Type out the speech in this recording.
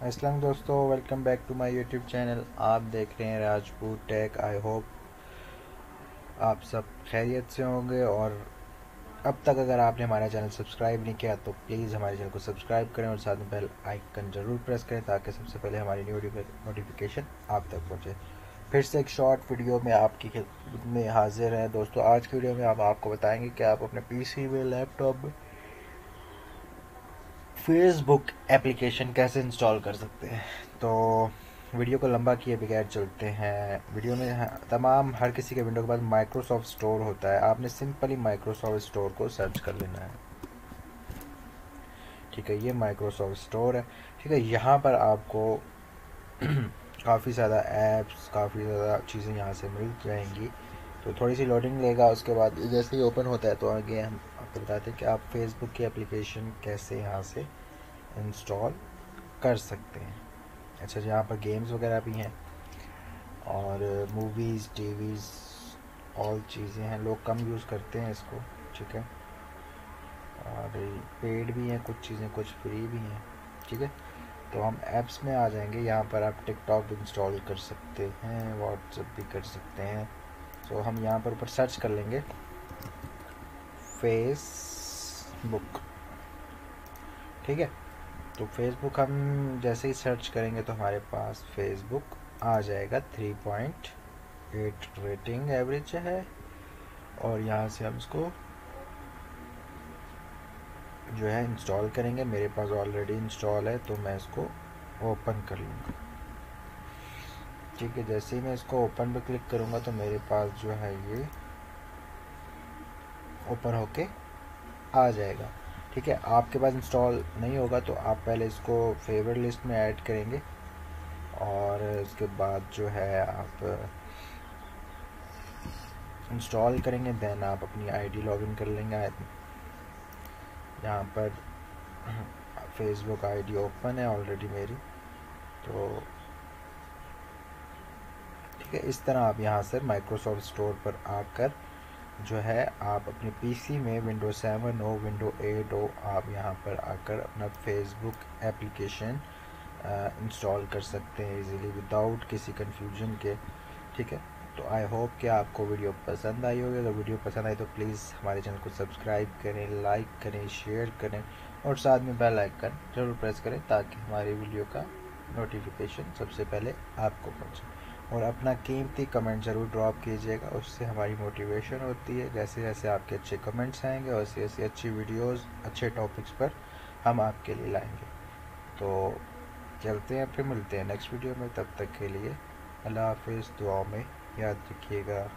असलम दोस्तों welcome back to my YouTube channel आप देख रहे हैं राजपूत टेक आई होप आप सब खैरियत से होंगे और अब तक अगर आपने हमारा चैनल सब्सक्राइब नहीं किया तो प्लीज़ हमारे चैनल को सब्सक्राइब करें और साथ में बेल आइकन ज़रूर प्रेस करें ताकि सबसे पहले हमारी न्यू नोटिफिकेशन आप तक पहुँचे। फिर से एक शॉर्ट वीडियो में आपकी में हाजिर है। दोस्तों, आज की वीडियो में हम आपको बताएँगे कि आप अपने पीसी में लैपटॉप में फेसबुक एप्लीकेशन कैसे इंस्टॉल कर सकते हैं? तो वीडियो को लंबा किए बगैर चलते हैं। वीडियो में तमाम हर किसी के विंडो के बाद माइक्रोसॉफ्ट स्टोर होता है। आपने सिंपली माइक्रोसॉफ्ट स्टोर को सर्च कर लेना है। ठीक है, ये माइक्रोसॉफ्ट स्टोर है। ठीक है, यहाँ पर आपको काफ़ी ज़्यादा ऐप्स काफ़ी ज़्यादा चीज़ें यहाँ से मिल जाएँगी। तो थोड़ी सी लोडिंग लेगा, उसके बाद जैसे ही ओपन होता है तो आगे हम आपको बताते हैं कि आप फेसबुक की एप्लीकेशन कैसे यहाँ से इंस्टॉल कर सकते हैं। अच्छा यहाँ पर गेम्स वगैरह भी हैं और मूवीज़ टीवीज़ ऑल चीज़ें हैं। लोग कम यूज़ करते हैं इसको, ठीक है? और पेड भी हैं, कुछ चीज़ें, कुछ फ्री भी हैं, ठीक है? तो हम ऐप्स में आ जाएँगे। यहाँ पर आप टिकटॉक इंस्टॉल कर सकते हैं व्हाट्सएप भी कर सकते हैं। तो हम यहाँ पर ऊपर सर्च कर लेंगे। फेसबुक ठीक है? तो फेसबुक हम जैसे ही सर्च करेंगे तो हमारे पास फेसबुक आ जाएगा। Three point eight rating average है और यहाँ से हम इसको जो है इंस्टॉल करेंगे। मेरे पास ऑलरेडी इंस्टॉल है तो मैं इसको ओपन कर लूँगा। ठीक है, जैसे ही मैं इसको ओपन पे क्लिक करूँगा तो मेरे पास जो है ये ओपन होके आ जाएगा। ठीक है, आपके पास इंस्टॉल नहीं होगा तो आप पहले इसको फेवरेट लिस्ट में ऐड करेंगे और उसके बाद जो है आप इंस्टॉल करेंगे देन आप अपनी आईडी लॉगिन कर लेंगे। यहाँ पर फेसबुक आईडी ओपन है ऑलरेडी मेरी तो ठीक है, इस तरह आप यहाँ से माइक्रोसॉफ्ट स्टोर पर आकर जो है, आप अपने पीसी में विंडो सेवन हो विंडो एट हो, आप यहाँ पर आकर अपना फेसबुक एप्लीकेशन इंस्टॉल कर सकते हैं इजीली विदाउट किसी कंफ्यूजन के, ठीक है? तो आई होप कि आपको वीडियो पसंद आई होगी। अगर वीडियो पसंद आई तो प्लीज़ हमारे चैनल को सब्सक्राइब करें लाइक करें शेयर करें और साथ में बेल आइकन ज़रूर प्रेस करें ताकि हमारी वीडियो का नोटिफिकेशन सबसे पहले आपको पहुँचे। और अपना कीमती कमेंट ज़रूर ड्रॉप कीजिएगा। उससे हमारी मोटिवेशन होती है। जैसे जैसे आपके अच्छे कमेंट्स आएँगे ऐसी ऐसी अच्छी वीडियोस अच्छे टॉपिक्स पर हम आपके लिए लाएँगे। तो चलते हैं, फिर मिलते हैं नेक्स्ट वीडियो में। तब तक के लिए अल्लाह हाफिज़। दुआ में याद रखिएगा।